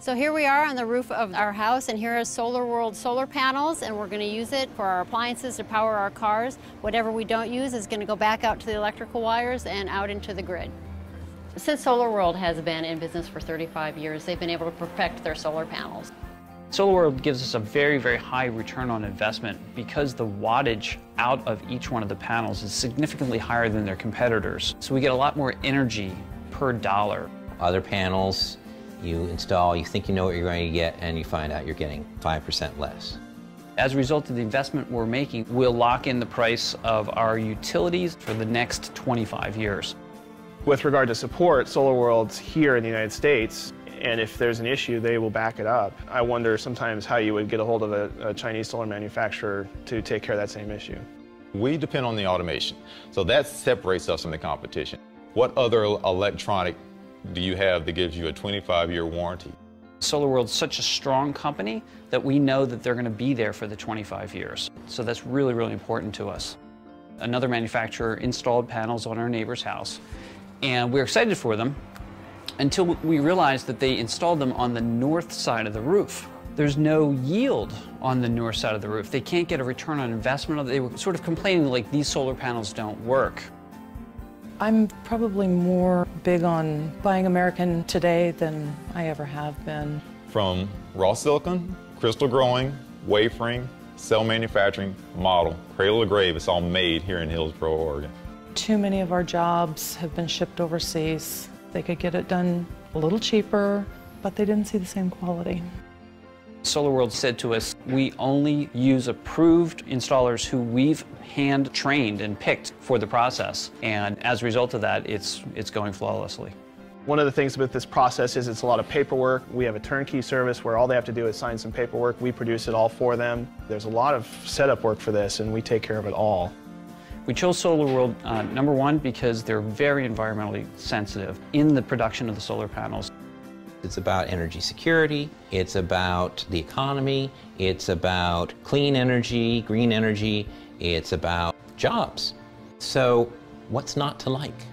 So here we are on the roof of our house, and here is SolarWorld solar panels, and we're going to use it for our appliances to power our cars. Whatever we don't use is going to go back out to the electrical wires and out into the grid. Since SolarWorld has been in business for 35 years, they've been able to perfect their solar panels. SolarWorld gives us a very, very high return on investment because the wattage out of each one of the panels is significantly higher than their competitors. So we get a lot more energy per dollar. Other panels you install, you think you know what you're going to get, and you find out you're getting 5% less. As a result of the investment we're making, we'll lock in the price of our utilities for the next 25 years. With regard to support, SolarWorld's here in the United States and if there's an issue, they will back it up. I wonder sometimes how you would get a hold of a, a Chinese solar manufacturer to take care of that same issue. We depend on the automation, so that separates us from the competition. What other electronic do you have that gives you a 25-year warranty? SolarWorld's such a strong company that we know that they're going to be there for the 25 years. So that's really, really important to us. Another manufacturer installed panels on our neighbor's house, and we're excited for them until we realized that they installed them on the north side of the roof. There's no yield on the north side of the roof. They can't get a return on investment. They were sort of complaining like these solar panels don't work. I'm probably more big on buying American today than I ever have been. From raw silicon, crystal growing, wafering, cell manufacturing, module, cradle to grave, it's all made here in Hillsboro, Oregon. Too many of our jobs have been shipped overseas. They could get it done a little cheaper, but they didn't see the same quality. SolarWorld said to us, we only use approved installers who we've hand trained and picked for the process. And as a result of that, it's, it's going flawlessly. One of the things with this process is it's a lot of paperwork. We have a turnkey service where all they have to do is sign some paperwork. We produce it all for them. There's a lot of setup work for this, and we take care of it all. We chose SolarWorld, uh, number one, because they're very environmentally sensitive in the production of the solar panels. It's about energy security, it's about the economy, it's about clean energy, green energy, it's about jobs. So what's not to like?